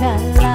kata